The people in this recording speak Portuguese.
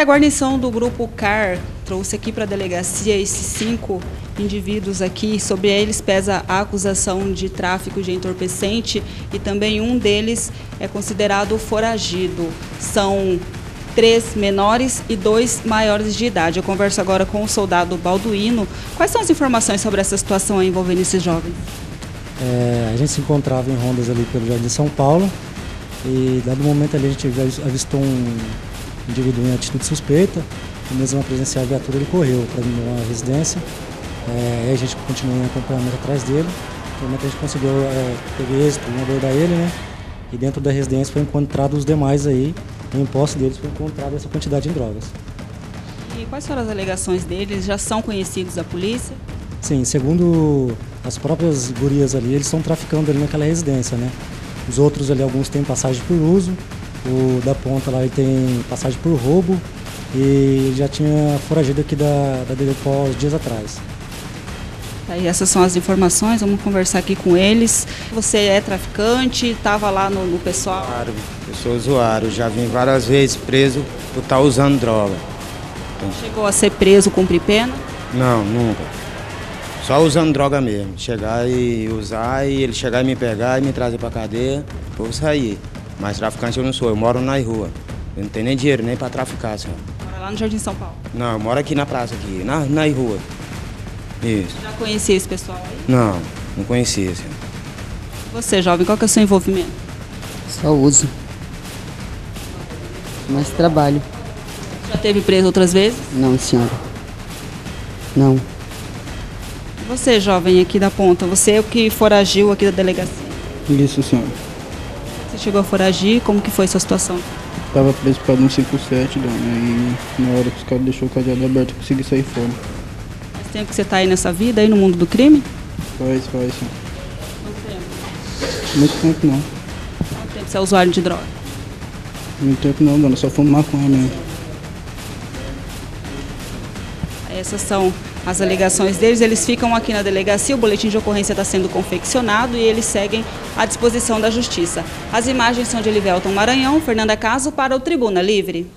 Olha, a guarnição do grupo CAR trouxe aqui para a delegacia esses cinco indivíduos aqui. Sobre eles pesa a acusação de tráfico de entorpecente e também um deles é considerado foragido. São três menores e dois maiores de idade. Eu converso agora com o soldado Balduino. Quais são as informações sobre essa situação envolvendo esses jovens? É, a gente se encontrava em rondas ali pelo Jardim São Paulo e dado momento ali a gente avistou um indivíduo em atitude suspeita, e mesmo na presencial viatura ele correu para uma residência, é, aí a gente continuou em acompanhamento atrás dele, momento a gente conseguiu é, ter êxito em abordar ele, né? E dentro da residência foi encontrado os demais aí, em posse deles foi encontrada essa quantidade de drogas. E quais foram as alegações deles? Já são conhecidos da polícia? Sim, segundo as próprias gurias ali, eles estão traficando ali naquela residência, né? Os outros ali, alguns têm passagem por uso, o da ponta lá ele tem passagem por roubo e já tinha foragido aqui da, da DDPO dias atrás. Aí essas são as informações, vamos conversar aqui com eles. Você é traficante, estava lá no, no, pessoal? Claro, eu sou usuário, já vim várias vezes preso por estar usando droga. Então... Chegou a ser preso, cumprir pena? Não, nunca. Só usando droga mesmo. Chegar e usar e ele chegar e me pegar e me trazer para cadeia, vou sair. Mas traficante eu não sou, eu moro na rua. Eu não tenho nem dinheiro nem para traficar, senhor. Mora lá no Jardim São Paulo? Não, eu moro aqui na praça, aqui, na, na rua. Isso. Já conhecia esse pessoal aí? Não, não conhecia, senhor. Você, jovem, qual que é o seu envolvimento? Só uso. Mas trabalho. Já teve preso outras vezes? Não, senhora. Não. Você, jovem aqui da ponta, você é o que foragiu aqui da delegacia? Isso, senhora. Chegou a foragir, como que foi a sua situação? Tava preso para 157, dona, e na hora que os caras deixou o cadeado aberto, eu consegui sair fora. Faz tempo que você tá aí nessa vida, aí no mundo do crime? Faz, faz, sim. Quanto tempo? Muito tempo não. Quanto tempo você é usuário de droga? Muito tempo não, dona, só fumo maconha mesmo. Essas são as alegações deles. Eles ficam aqui na delegacia, o boletim de ocorrência está sendo confeccionado e eles seguem à disposição da Justiça. As imagens são de Elivelton Maranhão, Fernanda Caso para o Tribuna Livre.